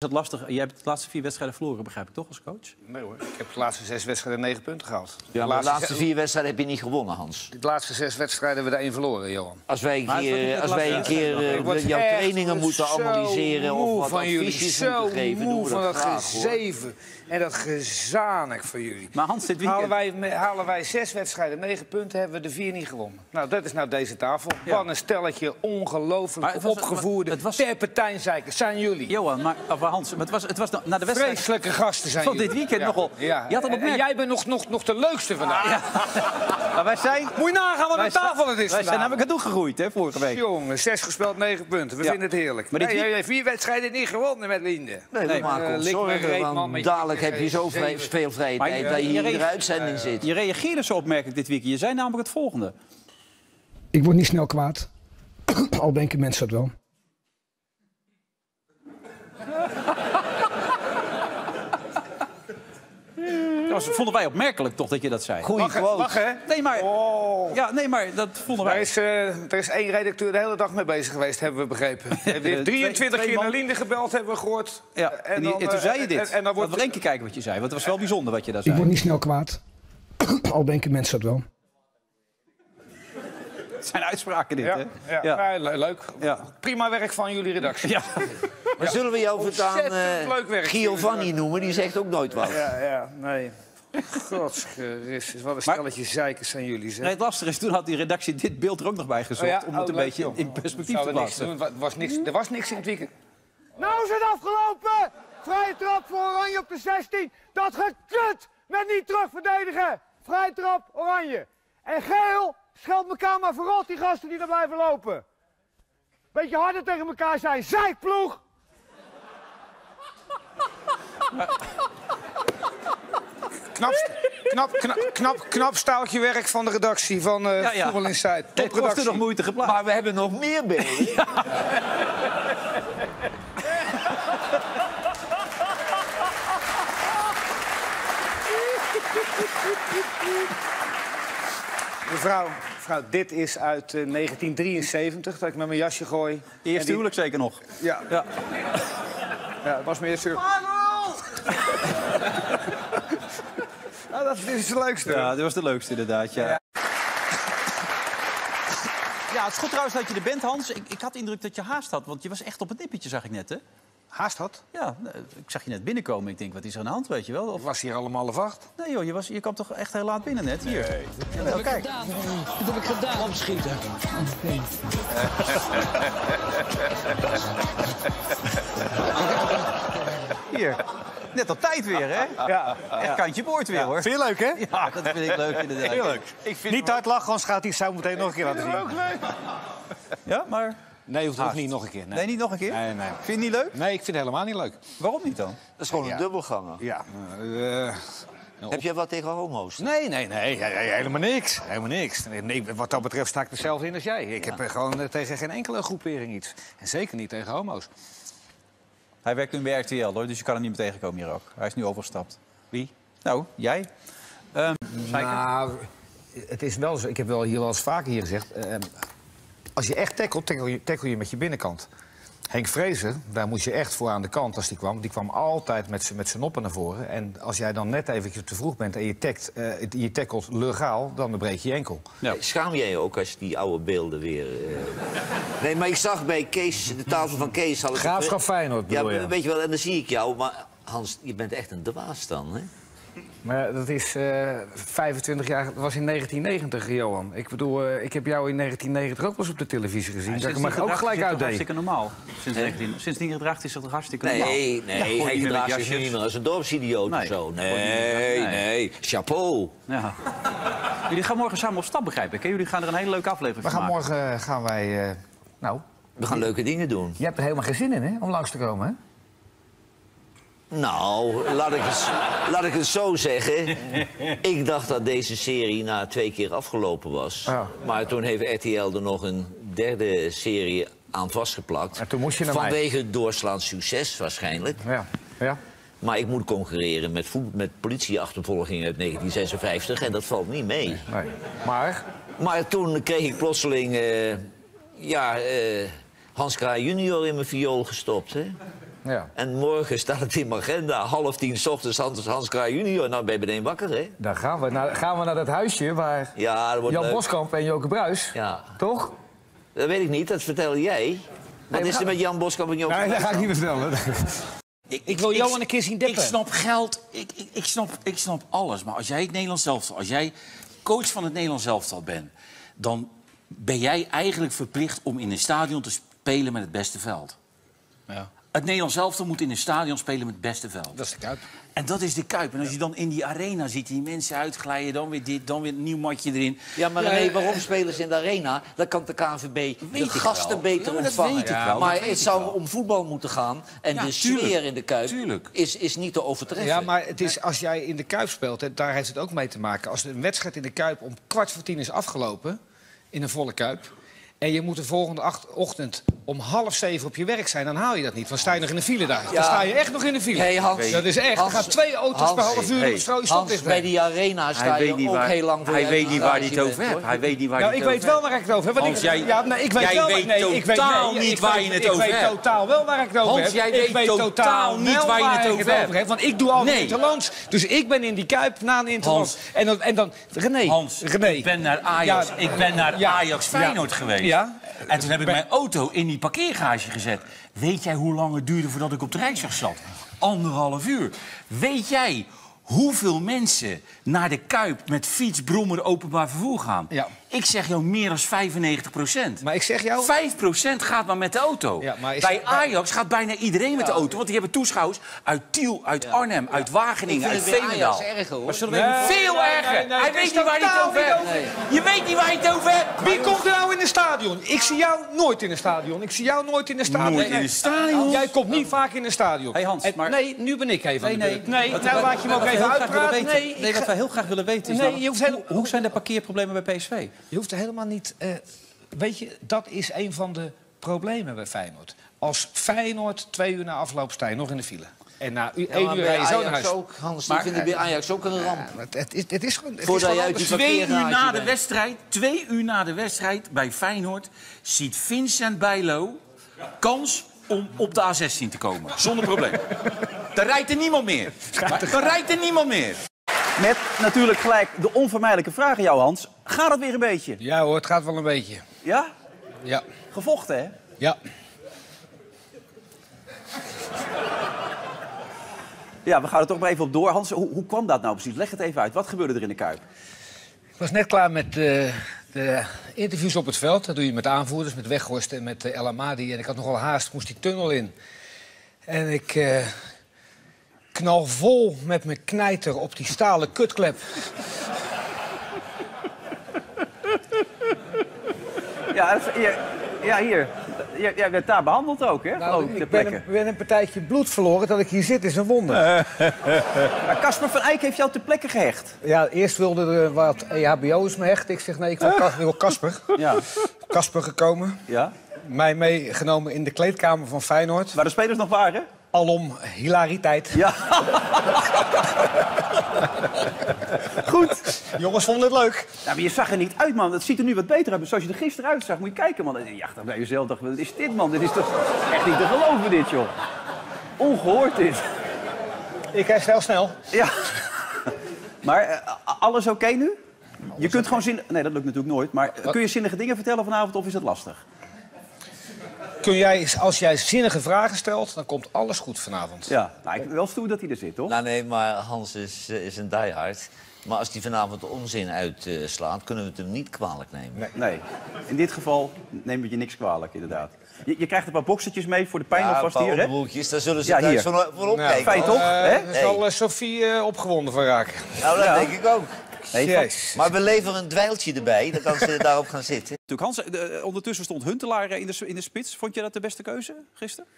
Is het lastig? Jij hebt de laatste vier wedstrijden verloren, begrijp ik toch, als coach? Nee hoor, ik heb de laatste zes wedstrijden negen punten gehaald. Ja, de laatste vier wedstrijden heb je niet gewonnen, Hans. De laatste zes wedstrijden hebben we één verloren, Johan. Als wij een keer, als wij een keer eh, jouw trainingen moeten analyseren of wat van jullie. adviesjes moeten geven, doen moe we van dat hoor. gezeven en dat gezanik van jullie. Maar Hans, dit weekend... Halen wij, halen wij zes wedstrijden, negen punten, hebben we de vier niet gewonnen. Nou, dat is nou deze tafel. Ja. Wat een stelletje ongelooflijk opgevoerde terpentijnzeikers zijn jullie. Johan, maar, Hans, maar het was, het was na de wedstrijd... Vreselijke gasten zijn Van dit weekend Ja. nogal. Ja. Je had het en, opmerkt. en jij bent nog, nog, nog de leukste vandaag. Maar wij zijn... Moet je nagaan wat een tafel het is Wij zijn vandaag. namelijk naartoe gegroeid, hè, vorige week. Jongen, zes gespeeld, negen punten. We Ja. vinden het heerlijk. Maar Maar dit nee, week- jij hebt vier wedstrijden niet gewonnen met Linde. Nee, eh, zorgen, want je dadelijk heb je zo veel je- dat je hier in de uitzending zit. Je reageerde zo opmerkelijk dit weekend. Je zei namelijk het volgende. Ik word niet snel kwaad. Al denken mensen dat wel. Dat was- vonden wij opmerkelijk toch dat je dat zei. Goeie quote. lachen, hè? Nee, maar... Oh. Ja, nee, maar dat vonden Er wij. is, eh, er is één redacteur de hele dag mee bezig geweest, hebben we begrepen. Hij heeft Twee- 23 twee keer naar Linde gebeld, hebben we gehoord. Ja, en, die- en toen eh, zei je dit. En, en dan Laten wordt we één keer kijken wat je zei. Want het was wel bijzonder wat je daar Ik zei. word niet snel kwaad. Al denken mensen dat wel. Het zijn uitspraken dit, Ja, hè? ja, Ja. ja, le- leuk. Ja. Prima werk van jullie redactie. Ja. Maar zullen we jou voortaan eh, werk. Giovanni noemen? Die zegt ook nooit wat. Ja, ja, nee. Godsgeristus, wat een Maar- stelletje zeikers zijn jullie, zeg. Nee, het lastige is, toen had die redactie dit beeld er ook nog bij gezocht... Oh ja? om het Oh, een leuk, beetje joh. in perspectief te we niks plaatsen. doen, wa- was niks, er was niks in het weekend. Nou is het afgelopen! Vrije trap voor Oranje op de 16. Dat gekut met niet terugverdedigen. Vrije trap Oranje. En geel scheldt elkaar maar verrot die gasten die er blijven lopen. Beetje harder tegen elkaar zijn. Zijkploeg! Knap, knap, knap, knap, knap staaltje werk van de redactie van eh Ja, ja. Voetbal Inside. Topredactie. nog moeite geplaatst. Maar we hebben nog meer beelden. Mevrouw, mevrouw, dit is uit eh, 1973, dat ik met mijn jasje gooi. Eerste die- huwelijk zeker nog. Ja, Ja. ja, dat was mijn eerste Nou, dat is het leukste. ja, dat was de leukste inderdaad, ja. Ja, het is goed trouwens dat je er bent, Hans. Ik, ik had de indruk dat je haast had, want je was echt op het nippertje, zag ik net, hè? Haast had. Ja, eh, ik zag je net binnenkomen. Ik denk, wat is er aan de hand, weet je wel? Of, Ik was hier allemaal half acht. nee joh, je, was, je kwam toch echt heel laat binnen net, hier. Ja, kijk. Dat heb ik gedaan. Opschieten. Hier. Net op tijd weer, hè? Ja. Echt kantje boord weer, hoor. Vind je leuk, hè? Ja, dat vind ik leuk inderdaad. Heerlijk. Ik vind Niet hard lachen, anders gaat hij zo meteen nog een keer laten zien. Ja, maar... Nee, hoeft ook niet nog een keer. Nee, niet nog een keer? Nee, nee. Vind je het niet leuk? Nee, ik vind het helemaal niet leuk. Waarom niet dan? Dat is gewoon een dubbelganger. Ja. eh, Heb jij wat tegen homo's? nee, nee, nee, ja, ja, helemaal niks. Helemaal niks. Nee, wat dat betreft sta ik er zelf in als jij. Ik heb er gewoon eh, tegen geen enkele groepering iets. En zeker niet tegen homo's. Hij werkt nu bij RTL, hoor, dus je kan hem niet meer tegenkomen hier ook. Hij is nu overgestapt. Wie? Nou, jij? Ehm Nou, het is wel zo. Ik heb wel hier wel eens vaker hier gezegd. eh, als je echt tackelt, tackle je, tackle je met je binnenkant. Henk Vrezer, daar moest je echt voor aan de kant als die kwam. Die kwam altijd met zijn noppen naar voren. En als jij dan net eventjes te vroeg bent en je, takt, eh, je tackelt legaal, dan breek je je enkel. Ja. Schaam jij je ook als je die oude beelden weer... eh, Nee, maar ik zag bij Kees, de tafel van Kees... Had ik Graafschap Feyenoord Ja, bedoel je? weet je wel, en dan zie ik jou. Maar Hans, je bent echt een dwaas dan, hè? Maar dat is eh 25 jaar, dat was in 1990, Johan. Ik bedoel, eh, ik heb jou in 1990 ook wel eens op de televisie gezien. dat ik ook gedraagt gelijk uitdeed. hartstikke normaal. Sinds 19, sindsdien gedraagt hij zich toch hartstikke normaal. Nee, nee, Ja, hij gedraagt zich jasjes. niet meer als een dorpsidioot Nee, of zo. Nee, meer. nee, chapeau. Ja. Jullie gaan morgen samen op stap, begrijp ik. Hè? Jullie gaan er een hele leuke aflevering We van gaan maken. morgen, gaan wij, eh, nou, We gaan leuke dingen doen. je hebt er helemaal geen zin in, hè, om langs te komen, hè? Nou, laat ik, het, laat ik het zo zeggen. Ik dacht dat deze serie na twee keer afgelopen was. Ja. Maar toen heeft RTL er nog een derde serie aan vastgeplakt. En toen moest je naar mij. Vanwege het doorslaand succes waarschijnlijk. Ja, ja. Maar ik moet concurreren met, met politieachtervolging uit 1956 en dat valt niet mee. Nee. Maar, Maar toen kreeg ik plotseling eh, ja, eh, Hans Kraaij junior in mijn viool gestopt. Hè? Ja. En morgen staat het in mijn agenda. Half tien 's ochtends Hans, Hans Kraaij junior. Nou ben je meteen wakker, hè? Dan gaan we naar, gaan we naar dat huisje waar Ja, dat wordt Jan leuk. Boskamp en Joke Bruis, Ja, toch? dat weet ik niet. Dat vertel jij. Wat is er met Jan Boskamp en Joop? Nee, dat ga ik niet vertellen. Ik wil Johan een keer zien dippen. Ik snap geld, ik, ik, ik, snap, ik snap alles. Maar als jij het Nederlands elftal, als jij coach van het Nederlands elftal bent... dan ben jij eigenlijk verplicht om in een stadion te spelen met het beste veld. Ja. Het Nederlands elftal moet in een stadion spelen met het beste veld. Dat is de Kuip. En dat is de Kuip. En als je dan in die arena ziet, die mensen uitglijden... dan weer dit, dan weer een nieuw matje erin. Ja, maar René, waarom spelen ze in de arena? Dan kan de KNVB de gasten wel. beter Ja, maar dat ontvangen. weet ik wel, maar dat weet het ik zou wel. om voetbal moeten gaan. En Ja, de tuurlijk. sfeer in de Kuip Tuurlijk. is, is niet te overtreffen. Ja, maar het is, als jij in de Kuip speelt, hè, daar heeft het ook mee te maken. Als een wedstrijd in de Kuip om kwart voor tien is afgelopen, in een volle Kuip... en je moet de volgende ochtend om half zeven op je werk zijn... dan haal je dat niet, dan sta je nog in de file daar. Dan sta je echt nog in de file. Hey, Hans. dat is echt. Hans. er gaan twee auto's Hans. per half uur Hey. strooien Hans, bij die arena sta Hij je weet niet ook waar, heel lang voor hij je weet niet waar hij het over hebt. Hij weet niet waar Nou, ik weet wel waar ik het over heb. want Hans, ik, jij- ja, nee, ik weet jij wel, weet nee, ik weet, totaal nee, niet ik waar weet- je het ik over weet hebt. totaal wel waar ik het over Hans, heb. jij ik weet totaal niet waar je het ik over hebt. heb. Want ik doe al interlands. Dus ik ben in die Kuip na een interlands. En dan, en dan René, Hans, ik ben naar Ajax, Ja. ik ben naar Ja. Ajax Feyenoord geweest. Ja. En toen heb ik mijn auto in die parkeergarage gezet. Weet jij hoe lang het duurde voordat ik op de Rijksweg zat? Anderhalf uur. Weet jij hoeveel mensen naar de Kuip met fiets, brommer, openbaar vervoer gaan? Ja. Ik zeg jou meer dan 95 procent. Maar ik zeg jou... 5 procent gaat maar met de auto. Ja, maar is- Bij Ajax gaat bijna iedereen met de auto. Want die hebben toeschouwers uit Tiel, uit Arnhem, uit Ik Wageningen, vind uit het Veenendaal. Ajax erger, hoor. Maar zullen we Nee, Veel erger. nee, nee, Hij het weet is niet waar hij het over hebt. Je weet niet waar hij het over hebt. Wie komt er nou in een stadion? Ik zie jou nooit in een stadion. Ik zie jou nooit in een stadion. Nooit in Nee. een stadion? Jij komt niet vaak in een stadion. Hey Hans, En- maar- Nee, nu ben ik even Nee, nee. nou laat je me ook even uitpraten. Nee, wat wij heel graag willen weten is Nee, namelijk, je hoeft heel- hoe, hoe zijn de parkeerproblemen bij PSV? Je hoeft er helemaal niet... eh, weet je, dat is een van de problemen bij Feyenoord. Als Feyenoord twee uur na afloop sta je nog in de file. En na u- Ja, één uur bij rij je zo naar huis. ook, Hans, Maar, die vind ik bij Ajax ook een ramp. Ja, het, is, het is gewoon... Het Voordat is gewoon. Twee uur na de bent. wedstrijd, twee uur na de wedstrijd bij Feyenoord... ziet Vincent Bijlo kans om op de A16 te komen. Zonder probleem. Dan rijdt er niemand meer. Dan rijdt er niemand meer. Met natuurlijk gelijk de onvermijdelijke vraag aan jou, Hans. Gaat het weer een beetje? Ja hoor, het gaat wel een beetje. Ja? Ja. Gevochten, hè? Ja. Ja, we gaan er toch maar even op door. Hans, hoe, hoe kwam dat nou precies? Leg het even uit. Wat gebeurde er in de Kuip? Ik was net klaar met eh, de interviews op het veld. Dat doe je met aanvoerders, met Weghorst en met uh, El Amadi. En ik had nogal haast, moest die tunnel in. En ik eh, knal vol met mijn knijter op die stalen kutklep. Ja, ja, ja hier. Jij jij werd daar behandeld ook, hè? Nou, Geloof ik, ben een, ben een partijtje bloed verloren. Dat ik hier zit is een wonder. Maar Casper van Eyck heeft jou ter plekke gehecht. Ja, eerst wilde er wat EHBO's me hechten. Ik zeg nee, ik wil Kas- wil Kasper. Ja. Kasper gekomen. ja. Mij meegenomen in de kleedkamer van Feyenoord. Waar de spelers nog waren? Alom hilariteit. Ja. Goed. Jongens vonden het leuk. Ja, maar je zag er niet uit, man. Het ziet er nu wat beter uit. Zoals je er gisteren uitzag, moet je kijken, man. Ja, dan bij jezelf dacht, wat is dit, man? Dit is toch echt niet te geloven, dit, joh. Ongehoord, dit. Ik herstel snel. Ja. Maar eh, alles oké nu? Je kunt gewoon zin... Nee, dat lukt natuurlijk nooit. Maar eh, kun je zinnige dingen vertellen vanavond of is het lastig? Kun jij, als jij zinnige vragen stelt, dan komt alles goed vanavond. Ja. Nou, ik vind wel stoer dat hij er zit, toch? Nou nee, maar Hans is, eh, is een diehard. Maar als hij vanavond de onzin uitslaat, kunnen we het hem niet kwalijk nemen. Nee. In dit geval nemen we je niks kwalijk, inderdaad. Je, je krijgt een paar boksertjes mee voor de pijn Ja, alvast hier, hè? onderbroekjes, daar zullen ze Ja, thuis van, van opkijken. Feit toch? Eh, hè? Daar zal eh, Sophie eh, opgewonden van raken. Nou, dat Ja. denk ik ook. Jezus. Maar we leveren een dweiltje erbij, dan kan ze daarop gaan zitten. Natuurlijk, Hans, eh, ondertussen stond Huntelaar eh, in de, in de spits. Vond je dat de beste keuze gisteren?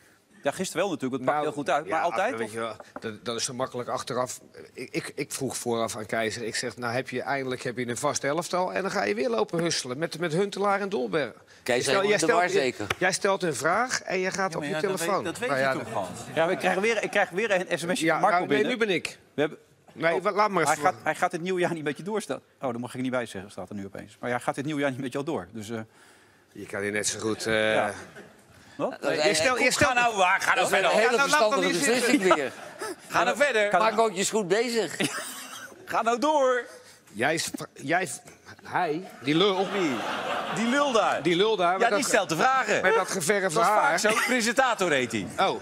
Ja, gisteren wel natuurlijk. Het pakt Nou, heel goed uit. Maar ja, altijd? Weet je wel, dat, dat is zo makkelijk achteraf. Ik, ik, ik vroeg vooraf aan Keizer. Ik zeg, nou heb je eindelijk heb je een vast elftal. En dan ga je weer lopen husselen met, met Huntelaar en Dolberg. Keizer in de war, zeker? Jij stelt een vraag en je gaat op je ja, dat telefoon. weet, dat weet Nou je ja, toch gewoon. Ja, ik krijg weer, ik krijg weer een sms'je Ja, van Marco nou, nee, binnen. nu ben ik. We hebben... Nee, Oh, laat maar hij, gaat, hij gaat het nieuwjaar niet met je doorstaan. Oh, dat mag ik niet bij zeggen, staat er nu opeens. Maar ja, hij gaat dit nieuwjaar niet met jou door. Dus, eh, Je kan hier net zo goed... eh, Ja. Wat? Is Je stel, je stel, Ga nou, waar? Ga nou verder. een hele nou, verstandige beslissing weer. Ga nou verder. Maak ook je goed bezig. Ga nou door. jij, jij, hij, die lul, Die lul daar. die lul daar... Ja, die dat- stelt de vragen. Met dat geverfde Dat is vaak haar. zo. Presentator heet hij. Oh.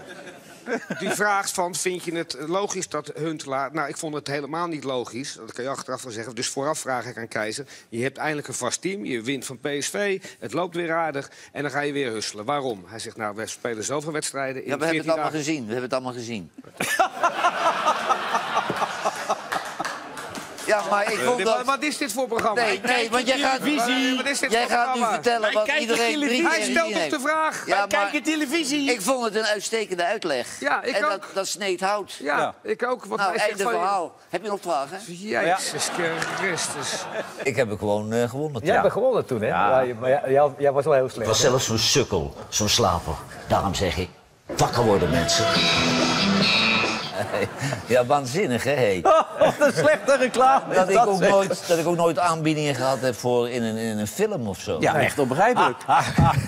Die vraagt van, vind je het logisch dat Huntelaar... Nou, ik vond het helemaal niet logisch. Dat kan je achteraf wel zeggen. Dus vooraf vraag ik aan Keizer. Je hebt eindelijk een vast team. Je wint van PSV. Het loopt weer aardig. En dan ga je weer husselen. Waarom? Hij zegt, nou, we spelen zoveel wedstrijden in Ja, we hebben het 14 allemaal dagen. gezien. We hebben het allemaal gezien. Ja, maar ik vond Dit- dat... Wat is dit voor programma? Nee, nee, want jij gaat. Wat is dit jij voor gaat nu vertellen wat iedereen televisie. drie Hij stelt toch de vraag? Ja, Wij kijken televisie. ik vond het een uitstekende uitleg. Ja, ik en ook. dat, dat sneed hout. Ja, Ja. ik ook. Wat Nou, einde verhaal. Heb je nog vragen? Jezus Christus. Ik heb het gewoon eh, gewonnen. Jij hebt gewonnen toen, hè? Ja. maar jij, jij- jij was wel heel Ik slecht. was zelfs zo'n sukkel, zo'n slaper. Daarom zeg ik, wakker worden mensen. Ja, waanzinnig, hè? Hey. Wat een slechte reclame. Dat, ik ook zeg. nooit, dat ik ook nooit aanbiedingen gehad heb voor in een, in een film of zo. Ja, echt onbegrijpelijk.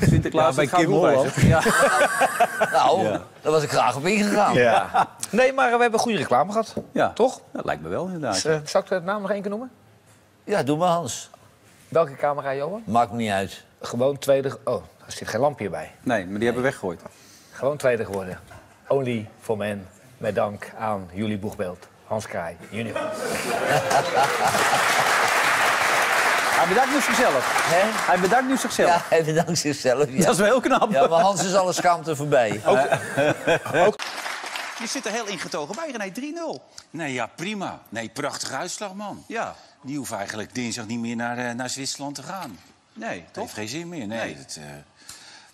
Sinterklaas, Ja, bij het gaat Kim Holland. Ja. Nou, daar was ik graag op ingegaan. Ja. Nee, maar we hebben goede reclame gehad. ja, Toch? Dat lijkt me wel, inderdaad. Uh, zal ik de naam nog één keer noemen? Ja, doe maar Hans. Welke camera, Johan? Maakt me niet uit. Gewoon tweede... Oh, er zit geen lampje bij. Nee, maar die hebben we weggegooid. Gewoon tweede geworden. Only for men. Met dank aan jullie boegbeeld. Hans Kraai, junior. Hij bedankt nu zichzelf. Hè? Hij bedankt nu zichzelf. Ja, hij bedankt zichzelf. Ja. Dat is wel heel knap. ja, maar Hans is alle schaamte voorbij. Je zit er heel ingetogen bij, René. 3-0. Nee, ja, prima. Nee, prachtige uitslag, man. Ja. Die hoeft eigenlijk dinsdag niet meer naar, eh, naar Zwitserland te gaan. Nee, Dat toch? heeft geen zin meer. Nee, Nee. Dat, eh,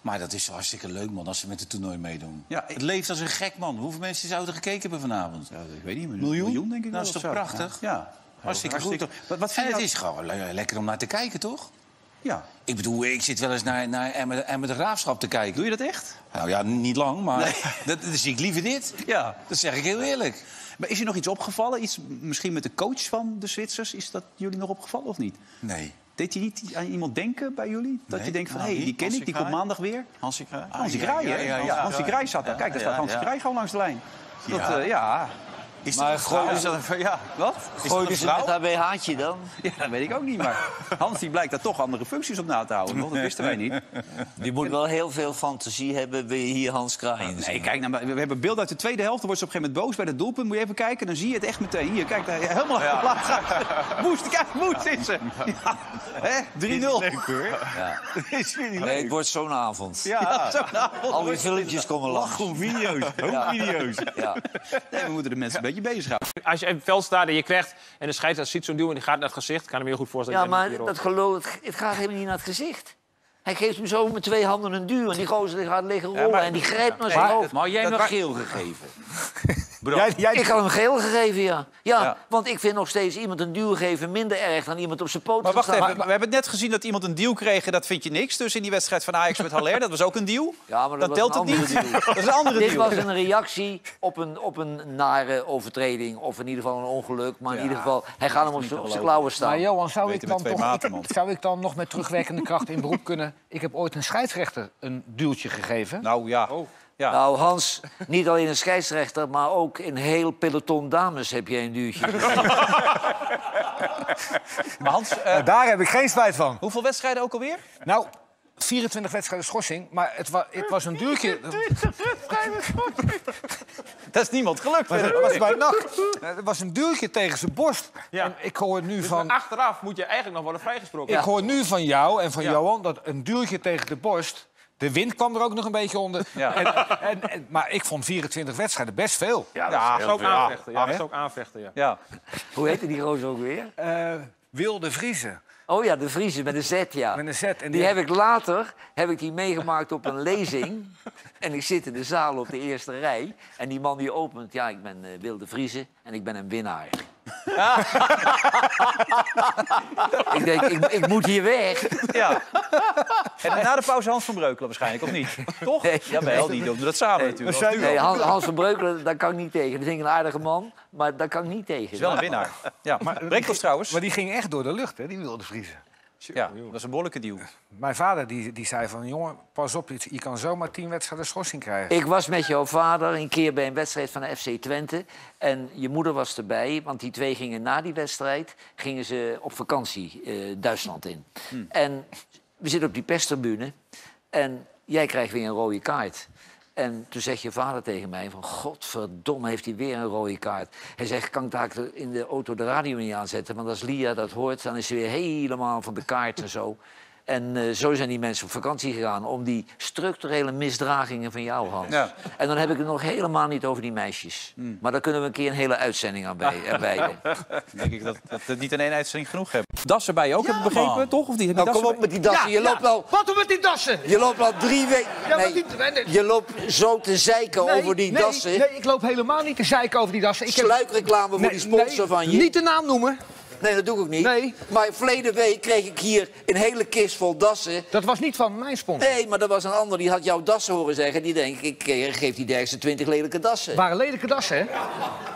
maar dat is wel hartstikke leuk, man, als ze met het toernooi meedoen. Ja, ik- Het leeft als een gek, man. Hoeveel mensen zouden er gekeken hebben vanavond? Ja, ik weet niet, een Miljoen? denk ik Dat wel is toch zo. prachtig? Ja. ja. Hartstikke, Hartstikke goed. Wat, wat en vind je het nou- is gewoon le- lekker om naar te kijken, toch? Ja. Ik bedoel, ik zit wel eens naar, naar Emmen, Emmen de Graafschap te kijken. Doe je dat echt? Nou ja, niet lang, maar dat, dan zie ik liever dit. Ja. Dat zeg ik heel eerlijk. Maar is er nog iets opgevallen? Iets misschien met de coach van de Zwitsers? Is dat jullie nog opgevallen of niet? Nee. Deed je niet aan iemand denken bij jullie? Dat Nee. je denkt van, hé, Nou, hey, die ken ik, die komt maandag weer. Hansie Kraai? Hansie Ah, Kraai, hè? Hansie Kraai zat daar. Kijk, daar staat Hansie. Kraai gewoon langs de lijn. Dat, Ja. eh, ja. Is Maar dat vrouw? gooi- Is dat een, ja. Wat? Gooien ze met haar BH'tje dan? Ja, dat weet ik ook niet, maar Hans die blijkt daar toch andere functies op na te houden. Dat wisten wij niet. Je moet wel heel veel fantasie hebben, wil je hier Hans Kraai in zien. Nee, kijk, nou, we hebben beeld uit de tweede helft. Dan wordt ze op een gegeven moment boos bij het doelpunt. Moet je even kijken, dan zie je het echt meteen. Hier, kijk, daar, helemaal ja. laat Woest, kijk, woest is ze. Ja. Hè? 3-0. Ja. Is Nee, het wordt zo'n avond. Ja, zo'n avond. Al die filmpjes komen langs. Gewoon video's. Hoofdvideo's. Ja. Nee, we moeten de mensen beetje. Als je in het veld staat en je krijgt... en de scheidsrechter ziet zo'n duw en die gaat naar het gezicht... kan ik me heel goed voorstellen. Ja, dat je maar dat geloof, het, gaat helemaal niet naar het gezicht. Hij geeft hem zo met twee handen een duw en die gozer die gaat liggen rollen en die grijpt naar zijn hoofd. Maar jij hebt wa- geel gegeven. Jij, jij, Ik had hem geel gegeven, ja. ja. Ja. want ik vind nog steeds iemand een duw geven minder erg dan iemand op zijn poot Maar wacht staan. even, we hebben net gezien dat iemand een deal kreeg. en Dat vind je niks. Dus in die wedstrijd van Ajax met Haller, dat was ook een deal. Ja, maar dat Dan was telt een het andere niet. deal. Dat is een andere Dit deal. was een reactie op een, op een nare overtreding. Of in ieder geval een ongeluk. Maar in ieder geval, hij gaat hem op zijn- op zijn klauwen staan. maar Johan, zou ik, dan toch, maten, ik- zou ik dan nog met terugwerkende kracht in beroep kunnen? Ik heb ooit een scheidsrechter een duwtje gegeven. Nou ja. Ja. Nou, Hans, niet alleen een scheidsrechter, maar ook in heel peloton dames heb jij een duwtje. Maar Hans, eh, Daar heb ik geen spijt van. hoeveel wedstrijden ook alweer? Nou, 24 wedstrijden schorsing, maar het, wa het was een duwtje. Dat is niemand gelukt. Maar dat was bij nacht. Het was een duwtje tegen zijn borst. Ja. En ik hoor nu Dus van... achteraf moet je eigenlijk nog worden vrijgesproken. Ik hoor nu van jou en van Ja. Johan dat een duwtje tegen de borst. De wind kwam er ook nog een beetje onder. Ja. En, en, en- maar ik vond 24 wedstrijden best veel. Ja, Ja, dat is ook veel. aanvechten. Ja, Ja, dat is ook aanvechten, ja. Ja. Hoe heette die gozer ook weer? Eh, Wilde Vriezen. Oh ja, de Vriezen met een Z, ja. Met een Z. En Die die heb ik later heb ik die meegemaakt op een lezing. En ik zit in de zaal op de eerste rij. En die man die opent, ja, ik ben eh, Wilde Vriezen en ik ben een winnaar. Ik denk, ik, ik moet hier weg. ja. En na de pauze Hans van Breukelen waarschijnlijk, of niet? Toch? Nee. Jawel, die doen dat samen natuurlijk. Is Nee, Hans, Hans van Breukelen, daar kan ik niet tegen. Dat vind ik een aardige man, maar daar kan ik niet tegen. wel een winnaar. Ja, maar Breekhoff trouwens. Maar die ging echt door de lucht, hè, die Wilde Vriezen. Ja, dat is een behoorlijke deal. Mijn vader die, die zei van, jongen, pas op, je, je kan zomaar tien wedstrijden schorsing krijgen. Ik was met jouw vader een keer bij een wedstrijd van de FC Twente. En je moeder was erbij, want die twee gingen na die wedstrijd... gingen ze op vakantie eh, Duitsland in. En we zitten op die perstribune en jij krijgt weer een rode kaart. En toen zegt je vader tegen mij van... Godverdomme, heeft hij weer een rode kaart. Hij zegt, kan ik daar in de auto de radio niet aanzetten? Want als Lia dat hoort, dan is ze weer helemaal van de kaart en zo. En eh, zo zijn die mensen op vakantie gegaan... om die structurele misdragingen van jou, Hans. Ja. En dan heb ik het nog helemaal niet over die meisjes. Maar daar kunnen we een keer een hele uitzending aan bij, erbij doen. denk ik dat, dat we het niet in één uitzending genoeg hebben. Dassen bij je ook, heb ik begrepen, man. toch? Of die, Nou, kom op met die dassen. je loopt al... Wat doen we met die dassen? Je loopt al drie weken... Ja, nee, die- je loopt zo te zeiken Nee, over die nee, dassen. Nee, ik loop helemaal niet te zeiken over die dassen. Ik heb- Sluikreclame voor die sponsor nee, van je. Niet de naam noemen. Nee, dat doe ik ook niet. Nee. Maar verleden week kreeg ik hier een hele kist vol dassen. Dat was niet van mijn sponsor. Nee, maar er was een ander die had jouw dassen horen zeggen. Die denkt, ik eh, geef die dergste twintig lelijke dassen. Het waren lelijke dassen, hè?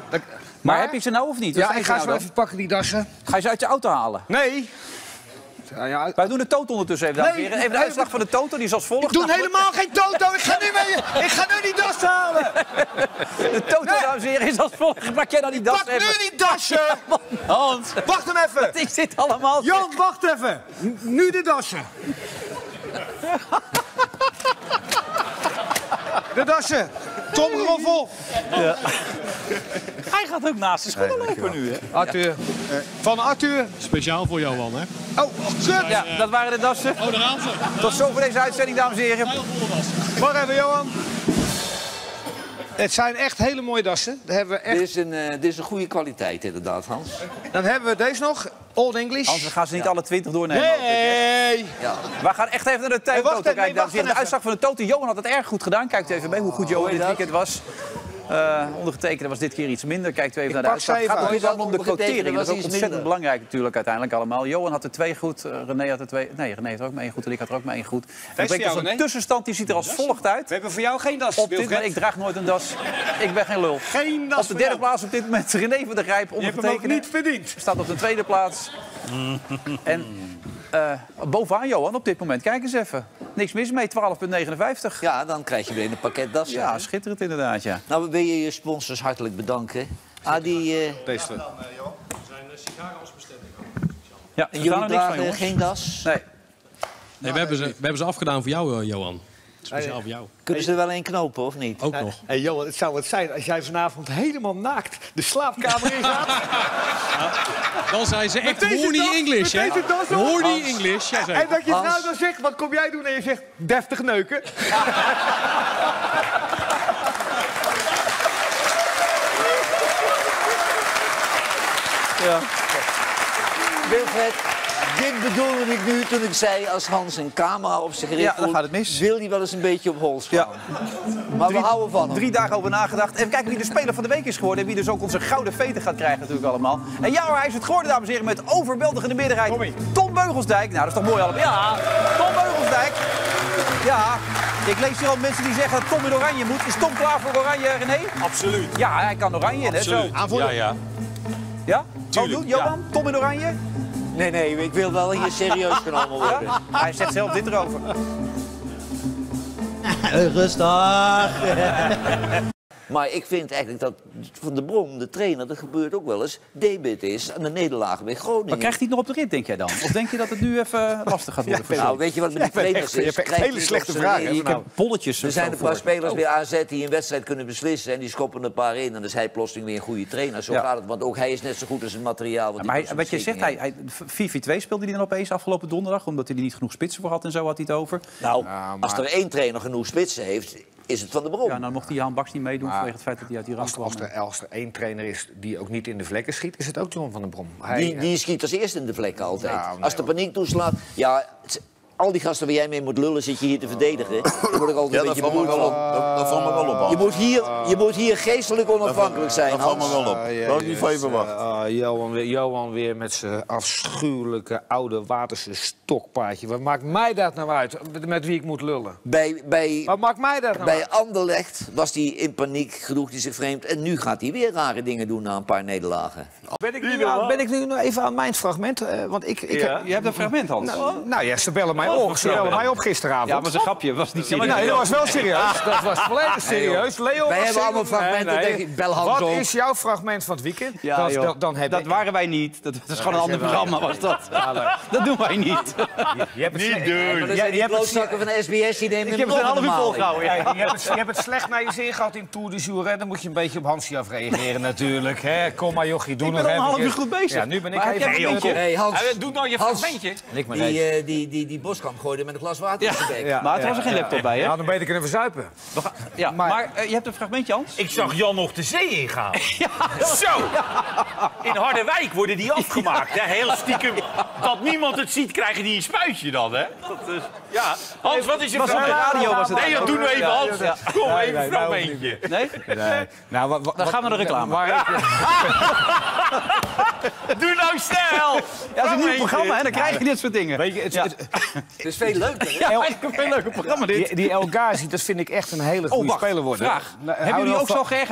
Dat- Maar, heb je ze nou of niet? Wat Ja, ik ga ze nou wel dan? even pakken, die dassen. Ga je ze uit je auto halen? Nee. Ja, ja, Wij doen de toto ondertussen even, dames en Nee. Even de nee, uitslag van de toto, die is als volgt. ik doe helemaal geen toto. Ik ga nu, mee, ik ga nu die dassen halen. De toto, dames en heren, is als volgt. Maak jij nou die das Pak nu die dassen. Hans, Wacht hem even. ik zit allemaal... Jan, wacht even. N- Nu de dassen. De dassen. Tom Roffel. Hij gaat ook naast de schoenen lopen nu, hè? Arthur. Van Arthur. Speciaal voor Johan, hè? Oh, kut. Ja, dat waren de dassen. Oh, daar gaan ze. Tot zover deze uitzending, dames en heren. Heel volle was. Wacht even, Johan. Het zijn echt hele mooie dassen. Dan hebben we, Dit echt... is, een, eh, dit is een goede kwaliteit, inderdaad, Hans. Dan hebben we deze nog. Old English. Anders gaan ze niet alle 20 doornemen. hè? Nee. Ja. We gaan echt even naar de Hey, wacht toto even, kijken, nee. De uitslag van de toto. Johan had het erg goed gedaan. Kijkt u even mee hoe goed Johan dit weekend was. Eh ondergetekende was dit keer iets minder. Kijkt u even Ik naar de uitslag. Het gaat uit. ook allemaal om de quotering. Dat is ook ontzettend minder. belangrijk natuurlijk uiteindelijk allemaal. Johan had er twee goed. eh, René had er twee... Nee, René had er ook maar één goed. En ik had er ook maar één goed. Dat brengt ons een René. tussenstand. Die ziet er als volgt uit. We hebben voor jou geen das, Op dit, ik draag nooit een das. Ik ben geen lul. Geen das Op de derde plaats op dit moment René van der Grijp. Je hebt hem ook niet verdiend. Staat op de tweede plaats. en eh, bovenaan Johan op dit moment. Kijk eens even. Niks mis mee, 12,59. Ja, dan krijg je weer een pakket dassen. Ja, schitterend inderdaad, ja. Nou, wil je je sponsors hartelijk bedanken. Adi, eh, Deze twee. Ja, en we staan jullie er niks van, dragen jongens. geen das? Nee. Nee, we, hebben ze, we hebben ze afgedaan voor jou, eh, Johan. Speciaal voor jou. Kunnen ze er wel één knopen, of niet? Ook nog. Hé Johan, het zou het zijn als jij vanavond helemaal naakt de slaapkamer in gaat. Dan zijn ze echt horny English, hè? Horny. English, En jazeker. dat je vrouw dan zegt, wat kom jij doen? En je zegt, deftig neuken. Wilfred, dit bedoelde ik nu toen ik zei... als Hans een camera op zich gericht Ja, dan voelt, gaat het mis. wil hij wel eens een beetje op hol Ja. slaan. Maar we houden van hem. Drie dagen over nagedacht. Even kijken wie de speler van de week is geworden. En wie dus ook onze gouden veten gaat krijgen natuurlijk allemaal. En ja hoor, hij is het geworden, dames en heren, met overweldigende meerderheid. Tom Beugelsdijk. Nou, dat is toch mooi allemaal. Ja, Tom Beugelsdijk. Ja, ik lees hier al mensen die zeggen dat Tom in oranje moet. Is Tom klaar voor oranje, René? Absoluut. Ja, hij kan oranje in, hè? Zo. Ja, ja. Ja? Tuurlijk, Johan? Tom in oranje? Nee, nee, ik wil wel hier serieus genomen worden. Ja? Hij zegt zelf dit erover. Rustig. Maar ik vind eigenlijk dat Van de Brom, de trainer, dat gebeurt ook wel eens, debet is aan de nederlagen bij Groningen. Maar krijgt hij het nog op de rit, denk jij dan? Of denk je dat het nu even lastig gaat worden voor Nou, weet je wat met die trainers je is? Krijgt hele slechte vragen. Ik heb bolletjes Er zijn een paar spelers Oh. bij AZ die een wedstrijd kunnen beslissen en die schoppen een paar in. En dan is hij plotseling weer een goede trainer. Zo Ja. gaat het, want ook hij is net zo goed als het materiaal wat Ja, maar wat je zegt, hij, beschikking hij, 4-4-2 speelde hij dan opeens afgelopen donderdag... omdat hij er niet genoeg spitsen voor had en zo had hij het over. heeft. Nou, als er één trainer genoeg spitsen heeft, is het Van de Brom. Ja, nou mocht hij Jan Baks niet meedoen vanwege het feit dat hij uit Iran Als, kwam. als, er, als er één trainer is die ook niet in de vlekken schiet, is het ook John van den Brom. Hij, Die, die schiet als eerste in de vlekken altijd. Nou, nee, als de paniek toeslaat. Ja, al die gasten waar jij mee moet lullen, zit je hier te verdedigen. Dan word ik altijd Ja, een dat beetje valt me beroerd wel op. van. Dat, dat valt me wel op. Je moet hier, je moet hier geestelijk onafhankelijk zijn, Dat valt me wel op. Dat had ik niet van je verwacht. Ah, Johan, weer, Johan weer met zijn afschuwelijke oude waterse stokpaardje. Wat maakt mij dat nou uit? Met, wie ik moet lullen? Bij, bij, Wat maakt mij dat nou bij uit? Anderlecht was hij in paniek, gedroeg hij zich vreemd. En nu gaat hij weer rare dingen doen na een paar nederlagen. Ben ik, nu aan, ben ik nu nog even aan mijn fragment? Eh, want ik, ik, Ja, je hebt een fragment, Hans. Nou, nou ja, ze bellen mij op. Mij op gisteravond. Ja, maar een grapje. was niet serieus. nee, dat was wel serieus. Dat was volledig serieus. Leo Wij hebben allemaal fragmenten, denk ik, bel Hans Wat is jouw fragment van het weekend? Ja, dat, dan, heb dat ik... waren wij niet. Dat, is gewoon een ander programma, was dat. Dat doen wij niet. Je hebt het Niet doen. Je die hebt het klootzakken van de SBS, die nemen Ik heb het een half uur volgehouden. Je, hebt het, je hebt het slecht naar je zin gehad in Tour de Jour. Hè? Dan moet je een beetje op Hansie afreageren natuurlijk. Hè? Kom maar jochie, doe Ik nog ben al een even. half uur goed bezig. Ja, nu ben ik even... Eh, Doe nou je fragmentje. Ik maar die, even. eh, die, die, die boskamp gooide met een glas water in zijn bek. Ja, Maar het was er geen ja. laptop bij, hè? Ja, dan beter kunnen verzuipen. Ja, maar Maar- eh, je hebt een fragmentje, Hans? Ik zag Jan nog de zee ingaan. Zo! In Harderwijk worden die afgemaakt. Hè? Heel stiekem. Dat niemand het ziet, krijgen die een spuitje dan, hè? Dat is, ja. Hans, wat is je Was op de fragment? radio was het. Nee, dat doen we even, Ja, Hans. ja. Kom, Nee, even nee, een nou, fragmentje. Nee? Nee. Nou, wat, wat, Dan gaan we naar de reclame. Waar ik, Doe nou snel! Ja, dat is een nieuw programma en dan krijg je dit soort dingen. weet je, het, Ja. het- Het is veel leuker, hè? Ja, eigenlijk een veel leuker programma dit. die, die El Ghazi, dat vind ik echt een hele Oh, goede wacht. speler worden. Vraag. Nou, Hebben jullie ook zo geërgerd